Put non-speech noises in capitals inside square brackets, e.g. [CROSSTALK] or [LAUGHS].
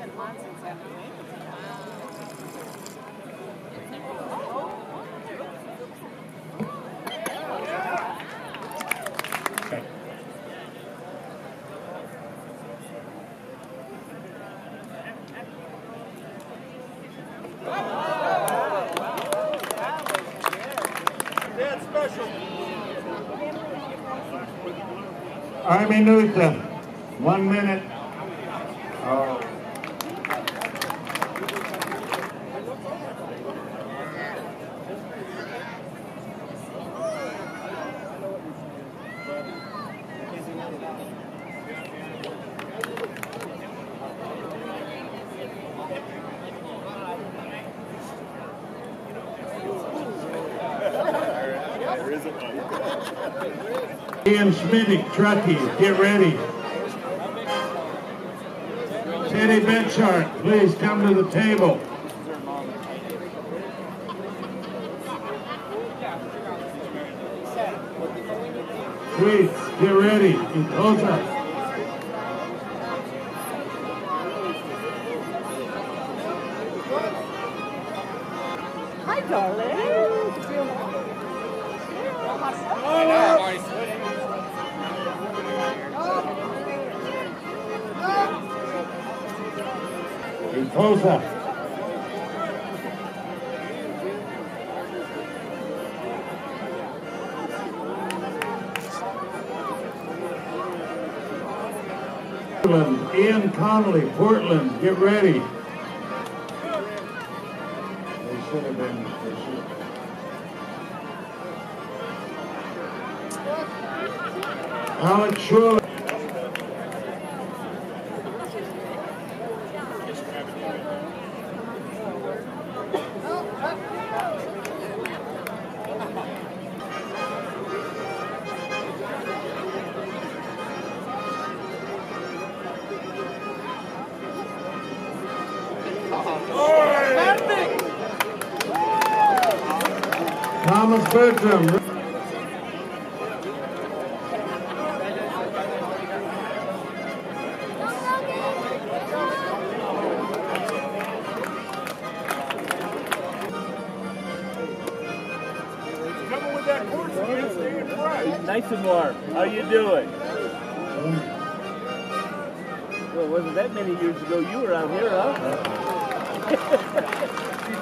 been on since Newton, one minute. Oh. There isn't one. Ian Schmidt, Truckee, get ready. Teddy Benchart, please come to the table. Please, get ready, and close up. Hi, darling. Portland, Ian Connolly, Portland, get ready. They should have been, Alex Schuler. Thomas Bertram. Nice and warm. How you doing? Well, it wasn't that many years ago you were out here, huh? [LAUGHS]